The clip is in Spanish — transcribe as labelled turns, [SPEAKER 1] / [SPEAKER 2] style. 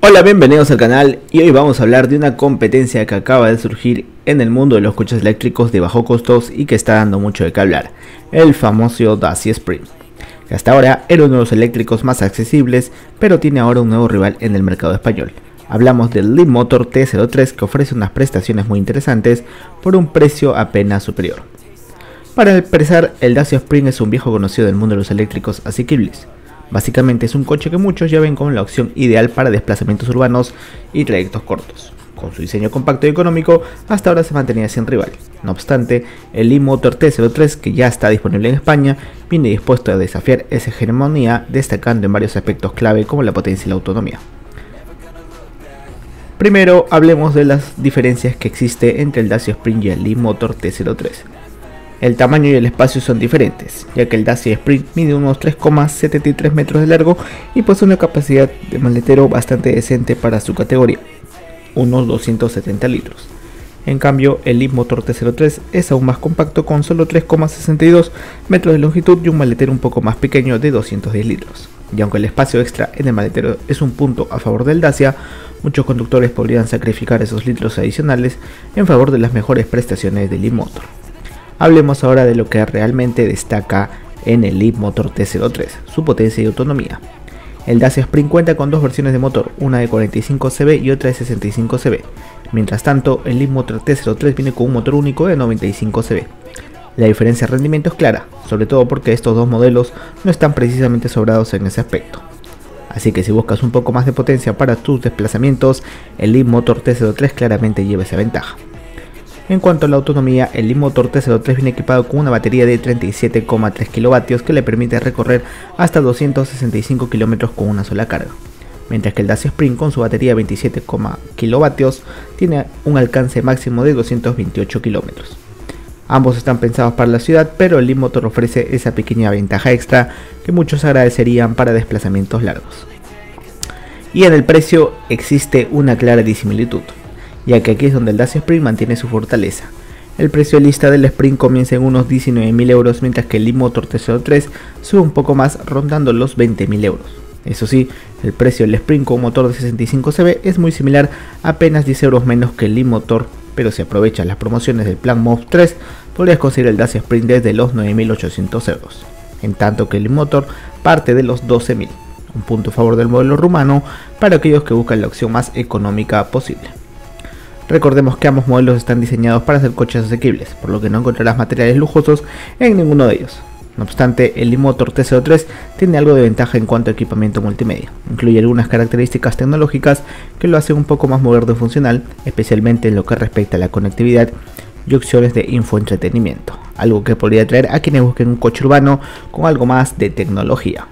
[SPEAKER 1] Hola, bienvenidos al canal y hoy vamos a hablar de una competencia que acaba de surgir en el mundo de los coches eléctricos de bajo costos y que está dando mucho de qué hablar, el famoso Dacia Spring, hasta ahora era uno de los eléctricos más accesibles, pero tiene ahora un nuevo rival en el mercado español. Hablamos del Leap Motor T03 que ofrece unas prestaciones muy interesantes por un precio apenas superior. Para empezar, el Dacia Spring es un viejo conocido del mundo de los eléctricos asequibles. Básicamente es un coche que muchos ya ven como la opción ideal para desplazamientos urbanos y trayectos cortos. Con su diseño compacto y económico, hasta ahora se mantenía sin rival. No obstante, el e-Motor T03, que ya está disponible en España, viene dispuesto a desafiar esa hegemonía, destacando en varios aspectos clave como la potencia y la autonomía. Primero, hablemos de las diferencias que existe entre el Dacia Spring y el e-Motor T03. El tamaño y el espacio son diferentes, ya que el Dacia Spring mide unos 3,73 metros de largo y posee una capacidad de maletero bastante decente para su categoría, unos 270 litros. En cambio, el Motor T03 es aún más compacto con solo 3,62 metros de longitud y un maletero un poco más pequeño de 210 litros. Y aunque el espacio extra en el maletero es un punto a favor del Dacia, muchos conductores podrían sacrificar esos litros adicionales en favor de las mejores prestaciones del Leap Motor. Hablemos ahora de lo que realmente destaca en el Leap Motor T03, su potencia y autonomía. El Dacia Spring cuenta con dos versiones de motor, una de 45 cb y otra de 65 cb. Mientras tanto, el Leap Motor T03 viene con un motor único de 95 cb. La diferencia de rendimiento es clara, sobre todo porque estos dos modelos no están precisamente sobrados en ese aspecto. Así que si buscas un poco más de potencia para tus desplazamientos, el Leap Motor T03 claramente lleva esa ventaja. En cuanto a la autonomía, el e-motor T03 viene equipado con una batería de 37,3 kW que le permite recorrer hasta 265 km con una sola carga, mientras que el Dacia Spring con su batería de 27 kW tiene un alcance máximo de 228 km. Ambos están pensados para la ciudad, pero el e-motor ofrece esa pequeña ventaja extra que muchos agradecerían para desplazamientos largos. Y en el precio existe una clara disimilitud ya que aquí es donde el Dacia Spring mantiene su fortaleza. El precio lista del Spring comienza en unos 19.000 euros, mientras que el e-Motor T03 sube un poco más, rondando los 20.000 euros. Eso sí, el precio del Spring con motor de 65 cb es muy similar, apenas 10 euros menos que el e-Motor, pero si aprovechas las promociones del plan MOV 3, podrías conseguir el Dacia Spring desde los 9.800 euros, en tanto que el e-Motor parte de los 12.000, un punto a favor del modelo rumano para aquellos que buscan la opción más económica posible. Recordemos que ambos modelos están diseñados para ser coches asequibles, por lo que no encontrarás materiales lujosos en ninguno de ellos. No obstante, el e-motor TC03 tiene algo de ventaja en cuanto a equipamiento multimedia. Incluye algunas características tecnológicas que lo hacen un poco más moderno y funcional, especialmente en lo que respecta a la conectividad y opciones de infoentretenimiento, algo que podría atraer a quienes busquen un coche urbano con algo más de tecnología.